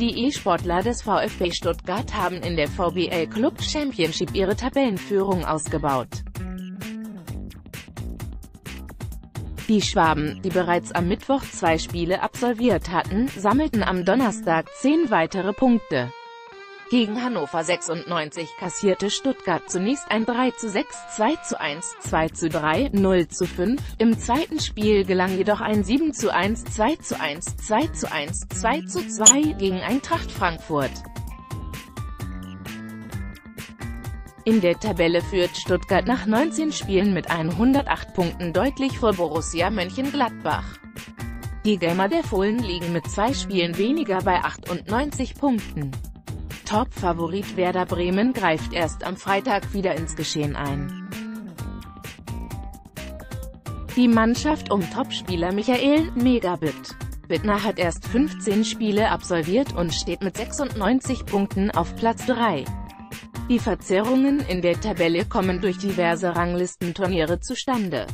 Die E-Sportler des VfB Stuttgart haben in der VBL Club Championship ihre Tabellenführung ausgebaut. Die Schwaben, die bereits am Mittwoch zwei Spiele absolviert hatten, sammelten am Donnerstag zehn weitere Punkte. Gegen Hannover 96 kassierte Stuttgart zunächst ein 3 zu 6, 2 zu 1, 2 zu 3, 0 zu 5. Im zweiten Spiel gelang jedoch ein 7 zu 1, 2 zu 1, 2 zu 1, 2 zu 2 gegen Eintracht Frankfurt. In der Tabelle führt Stuttgart nach 19 Spielen mit 108 Punkten deutlich vor Borussia Mönchengladbach. Die Gamer der Fohlen liegen mit zwei Spielen weniger bei 98 Punkten. Top-Favorit Werder Bremen greift erst am Freitag wieder ins Geschehen ein. Die Mannschaft um Topspieler Michael Megabit Bittner hat erst 15 Spiele absolviert und steht mit 96 Punkten auf Platz 3. Die Verzerrungen in der Tabelle kommen durch diverse Ranglistenturniere zustande.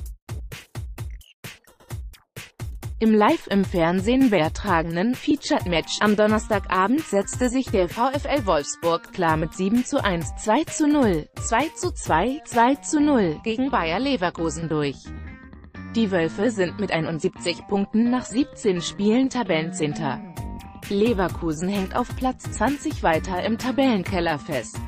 Im Live im Fernsehen übertragenen Featured-Match am Donnerstagabend setzte sich der VfL Wolfsburg klar mit 7 zu 1, 2 zu 0, 2 zu 2, 2 zu 0 gegen Bayer Leverkusen durch. Die Wölfe sind mit 71 Punkten nach 17 Spielen Tabellenzehnter. Leverkusen hängt auf Platz 20 weiter im Tabellenkeller fest.